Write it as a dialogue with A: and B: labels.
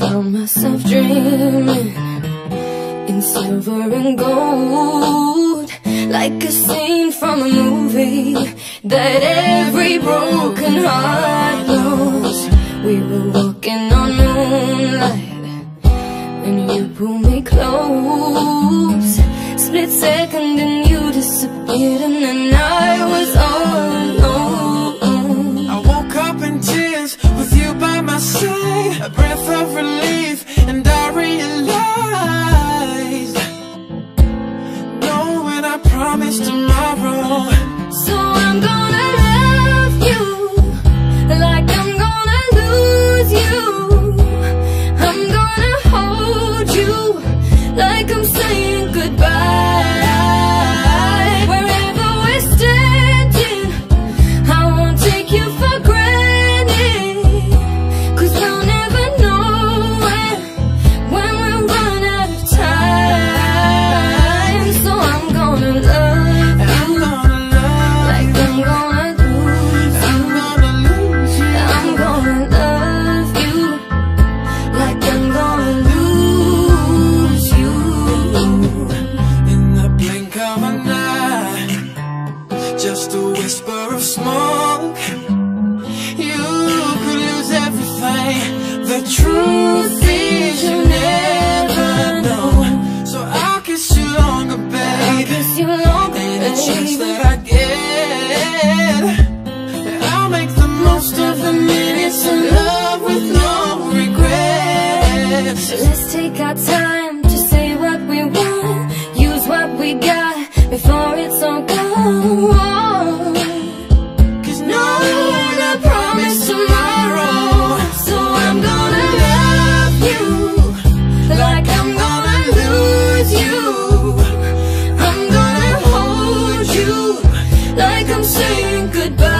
A: found myself dreaming in silver and gold, like a scene from a movie that every broken heart knows. We were walking on moonlight and you pulled me close.
B: promise tomorrow.
A: So I'm you alone,
B: baby. Any chance that I get, I'll make the most of the minutes in love with no regrets.
A: So let's take our time to say what we want, use what we got before it's all gone. goodbye.